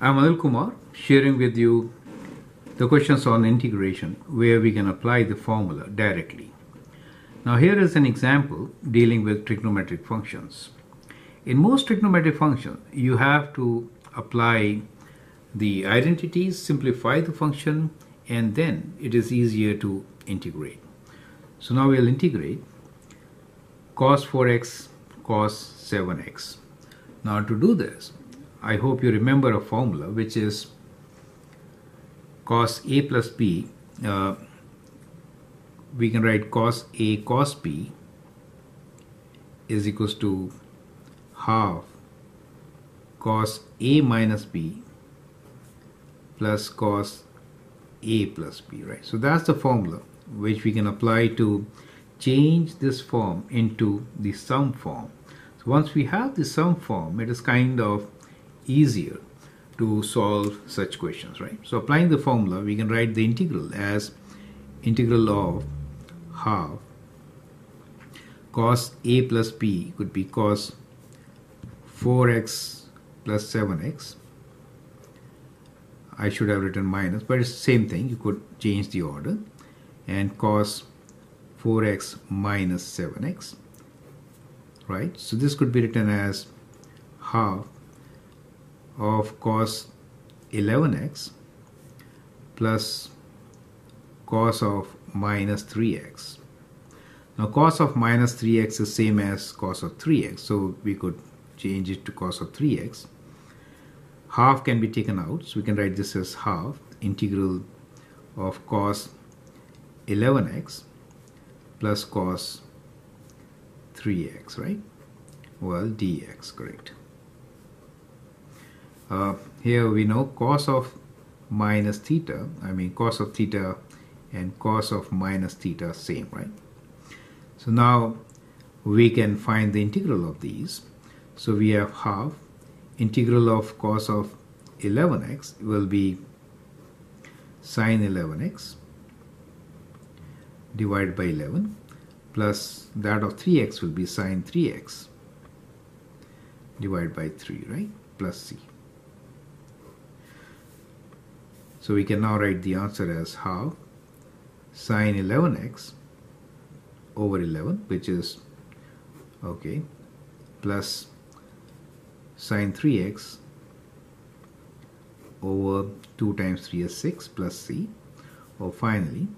I'm Anil Kumar sharing with you the questions on integration where we can apply the formula directly. Now here is an example dealing with trigonometric functions. In most trigonometric functions, you have to apply the identities, simplify the function, and then it is easier to integrate. So now we'll integrate cos 4x cos 7x. Now to do this, I hope you remember a formula which is cos a plus b. Uh, we can write cos a cos b is equals to half cos a minus b plus cos a plus b, right? So that's the formula which we can apply to change this form into the sum form. So once we have the sum form, it is kind of easier to solve such questions, right? So applying the formula, we can write the integral as integral of half cos a plus b could be cos 4x plus 7x. I should have written minus, but it's the same thing. You could change the order. And cos 4x minus 7x right so this could be written as half of cos 11x plus cos of minus 3x now cos of minus 3x is same as cos of 3x so we could change it to cos of 3x half can be taken out so we can write this as half integral of cos 11x plus cos 3x, right? Well, dx, correct. Uh, here we know cos of minus theta, I mean cos of theta and cos of minus theta same, right? So now we can find the integral of these. So we have half integral of cos of 11x will be sine 11x divided by 11 plus that of 3x will be sine 3x divided by 3 right plus c so we can now write the answer as half sine 11x over 11 which is okay plus sine 3x over 2 times 3 is 6 plus c. Or finally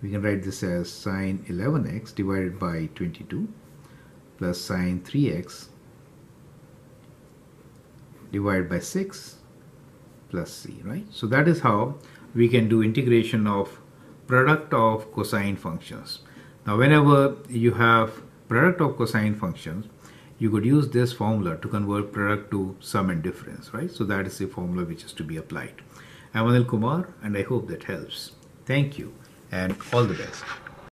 we can write this as sine 11x divided by 22 plus sine 3x divided by 6 plus c, right? So that is how we can do integration of product of cosine functions. Now whenever you have product of cosine functions, you could use this formula to convert product to sum and difference, right? So that is the formula which is to be applied. I'm Anil Kumar and I hope that helps. Thank you and all the best.